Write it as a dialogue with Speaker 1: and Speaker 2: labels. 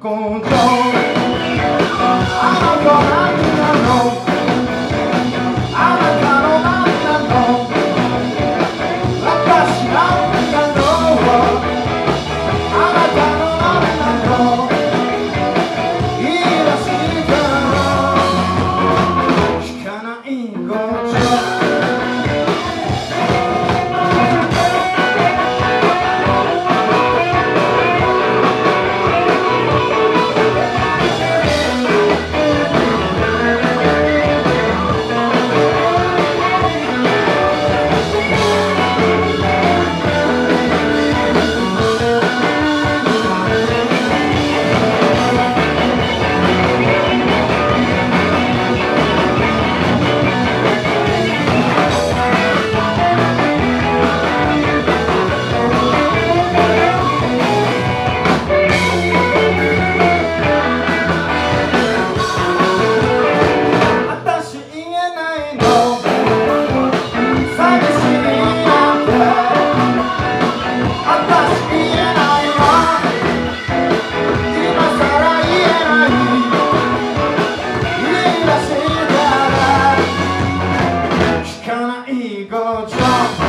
Speaker 1: Go, go, go, go, go, go jump.